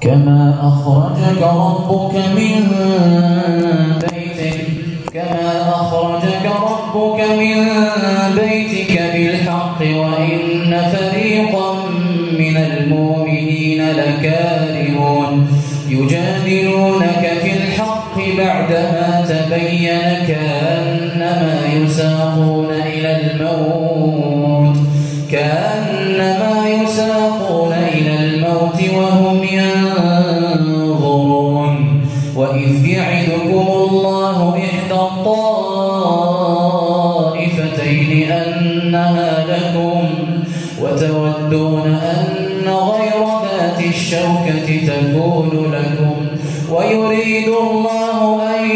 كما أخرجك ربك من بيتك كما أخرجك ربك من بيتك بالحق وإن فريقا من المؤمنين لكارهون يجادلونك في الحق بعدما تبين كأنما يساقون إلى الموت كأنما الشوكة تكون لكم ويريد الله أن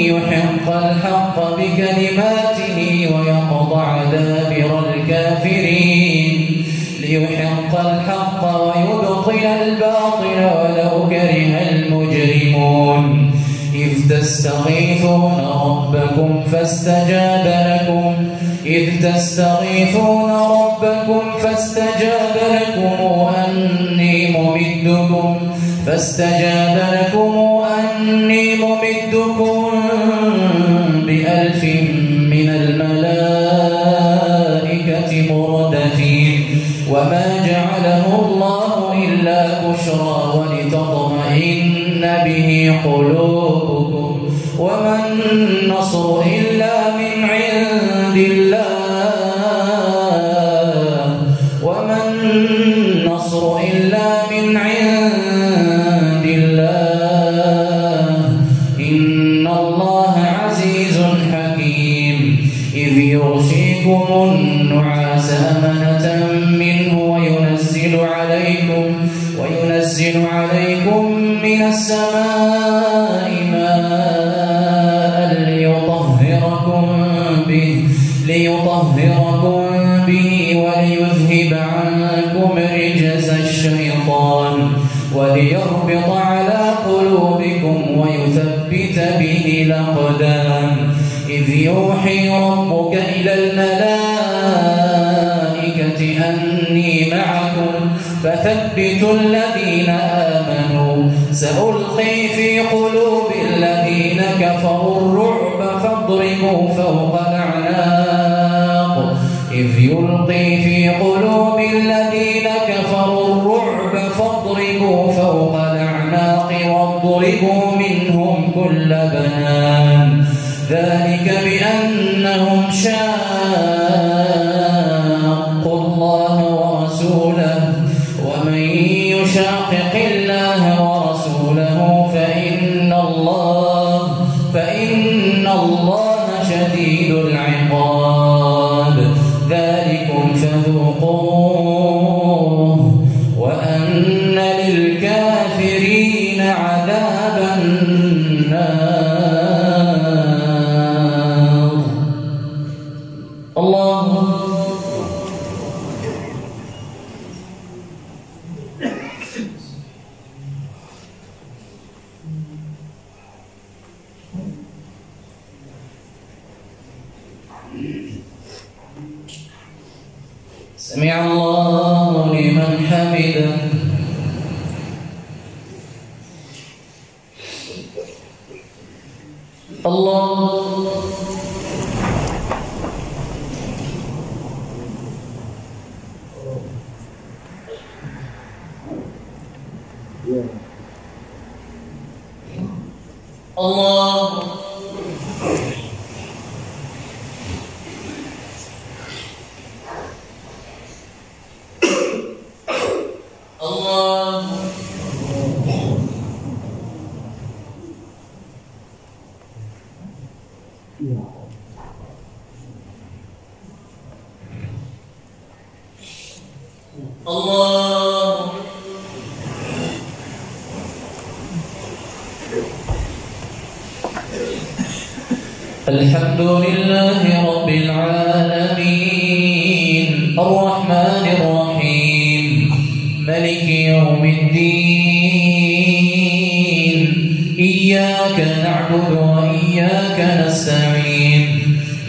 يحق الحق بكلماته ويقطع دابر الكافرين ليحق الحق ويبطل الباطل ولو كره المجرمون إذ تستغيثون ربكم فاستجاب لكم إذ تستغيثون ربكم فاستجاب لكم أني ممدكم فاستجاب لكم أني ممدكم بألف من الملائكة مردفين وما جعله الله إلا بشرى ولتطمئن به قلوبكم. وما النصر إلا إذ يغشيكم النعاس أمنة منه وينزل عليكم وينزل عليكم من السماء ماء ليطهركم به ليطهركم به وليذهب عنكم رجز الشيطان وليربط على قلوبكم ويثبت به الأقدام إذ يوحي ربك إلى الملائكة أني معكم فثبتوا الذين آمنوا. سألقي في قلوب الذين كفروا الرعب فاضربوا فوق الأعناق. إذ يلقي في قلوب الذين كفروا الرعب فاضربوا فوق الأعناق واضربوا منهم كل بنان. ذلك بأنهم شاقوا الله ورسوله. ومن يشاقق الله ورسوله فإن الله فإن الله شديد العقاب. الله الله الله الله. الحمد لله رب العالمين الرحمن الرحيم ملك يوم الدين إياك نعبد وإياك نستعين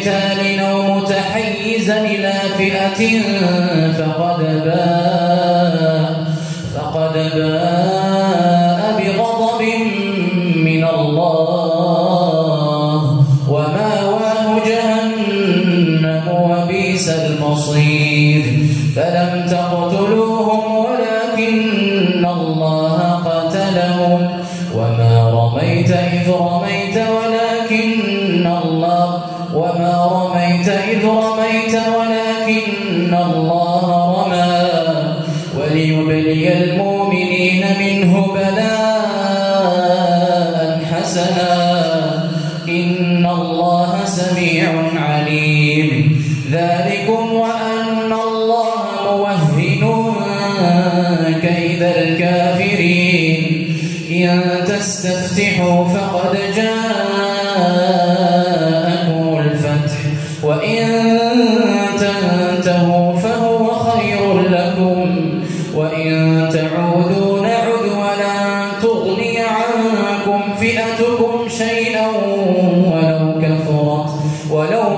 قتال أو متحيزا إلى فئة فقد باء فقد باء بغضب من الله. i mukminin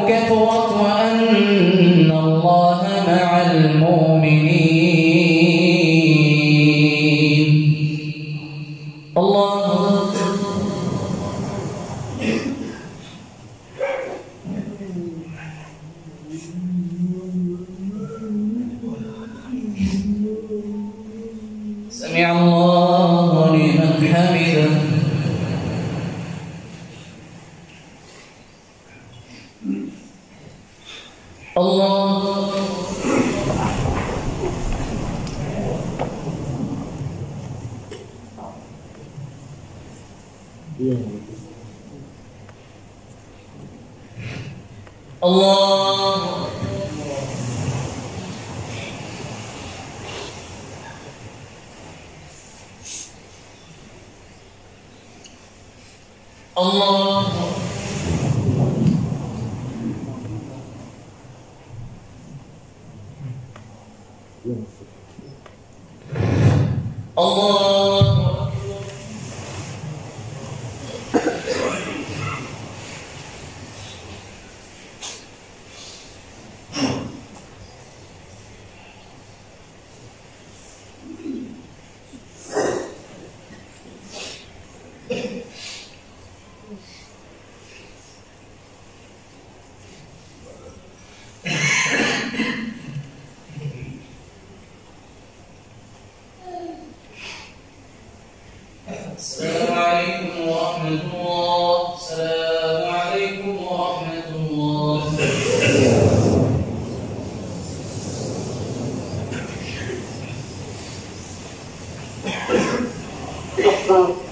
كثرت وأن الله مع المؤمنين. الله 活動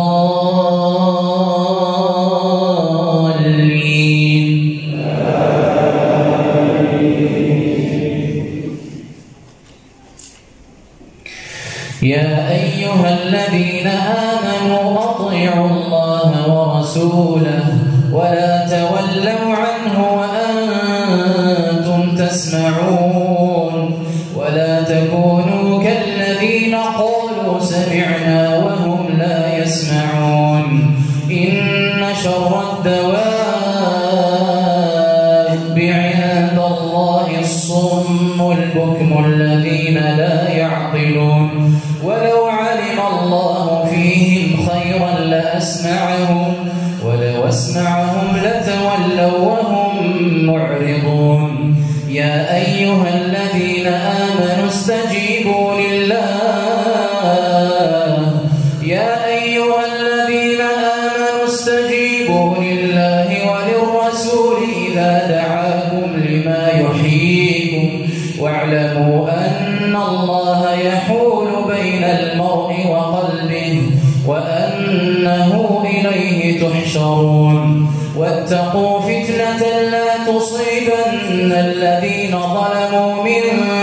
واستجيبوا لله وللرسول إذا دعاكم لما يحييكم. واعلموا أن الله يحول بين المرء وقلبه وأنه إليه تحشرون. واتقوا فتنة لا تصيبن الذين ظلموا منكم.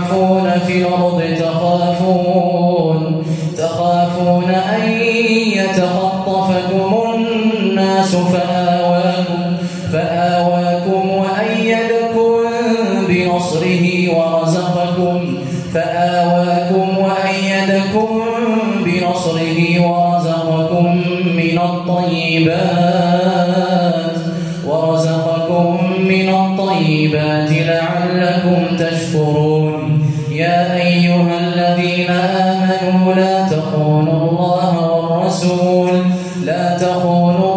يسعفون في الأرض تخافون. تخافون أن يتخطفكم الناس فآواكم فآواكم وأيدكم بنصره ورزقكم. فآواكم وأيدكم بنصره ورزقكم من الطيبات. ورزقكم من الطيبات لعلكم تشكرون. آمنوا لا تخونوا الله والرسول. لا تخونوا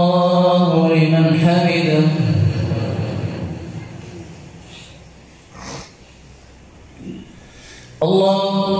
الله لمن حمده. الله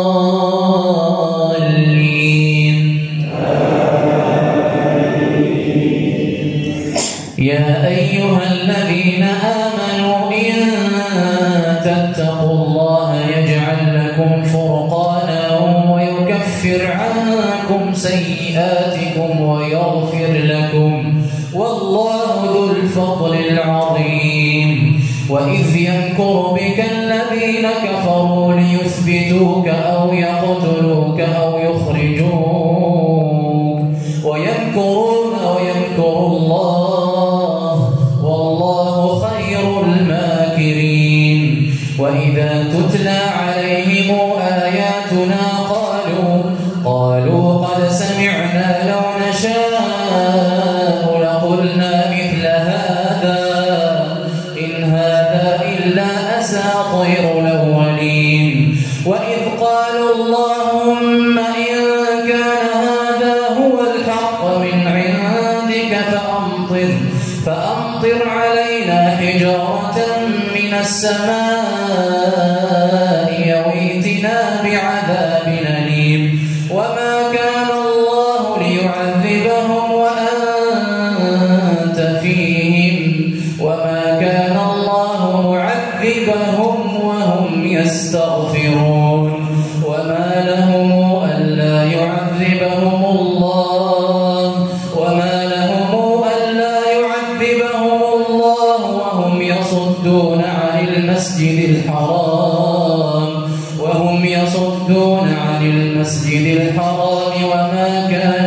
ليثبتوك أو يقتلوك أو يخرجوك به فأمطر علينا حجارة من السماء أو بعذاب أليم. وما المسجد الحرام وما كان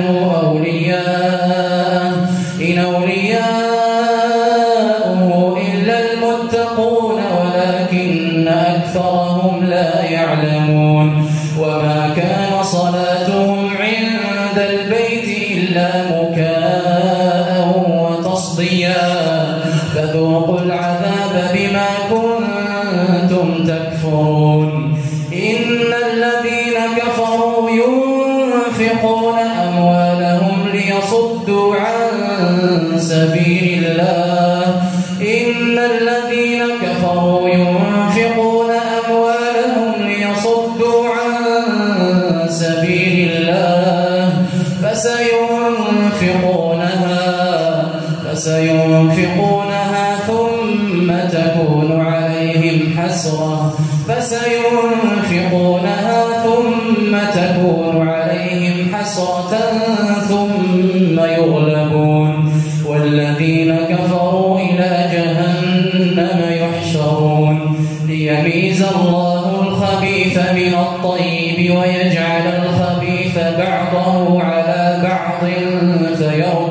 سبيل الله. إن الذين من الطيب ويجعل الخبيث بعضه على بعض فيرجع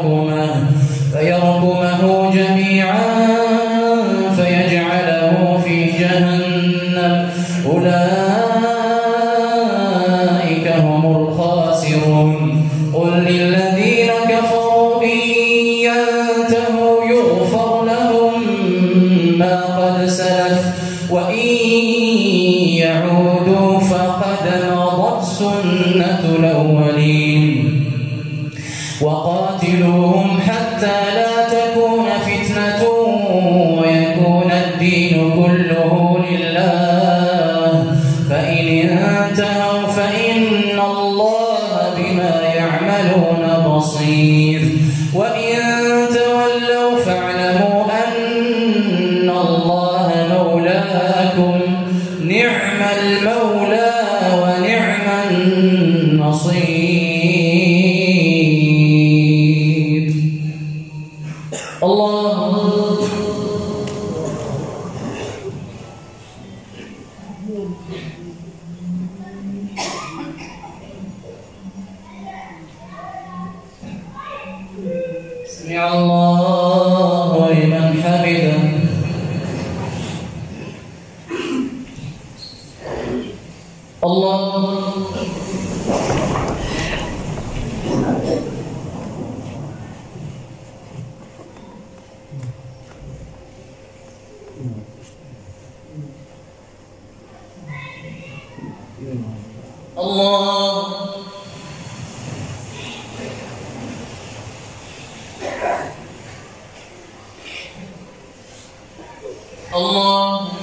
Sami Allah 阿妈。